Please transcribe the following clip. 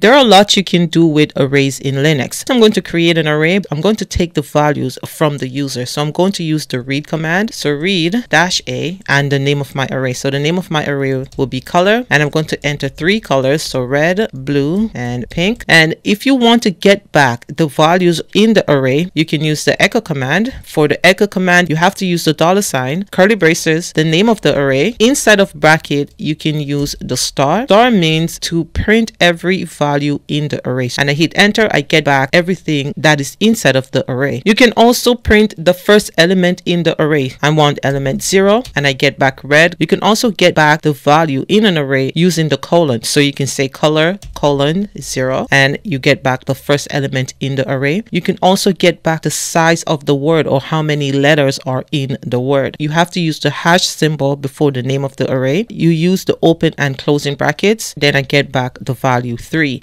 There are a lot you can do with arrays in Linux. I'm going to create an array. I'm going to take the values from the user. So I'm going to use the read command. So read dash a and the name of my array. So the name of my array will be color and I'm going to enter three colors. So red, blue, and pink. And if you want to get back the values in the array, you can use the echo command. For the echo command, you have to use the dollar sign, curly braces, the name of the array. Inside of bracket, you can use the star. Star means to print every value in the array. And I hit enter, I get back everything that is inside of the array. You can also print the first element in the array. I want element 0 and I get back red. You can also get back the value in an array using the colon. So you can say color colon 0 and you get back the first element in the array. You can also get back the size of the word or how many letters are in the word. You have to use the hash symbol before the name of the array. You use the open and closing brackets. Then I get back the value 3.